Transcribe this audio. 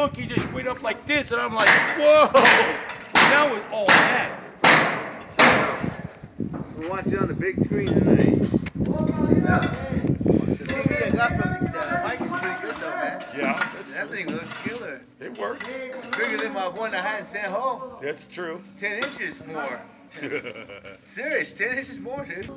look, he just went up like this, and I'm like, whoa! That was all that. We'll watch it on the big screen tonight. The TV I got from the uh, mic is pretty good though, man. Yeah, That thing looks killer. it works. It's bigger than my one I had in San Ho. That's true. 10 inches more. Serious, 10 inches more, dude.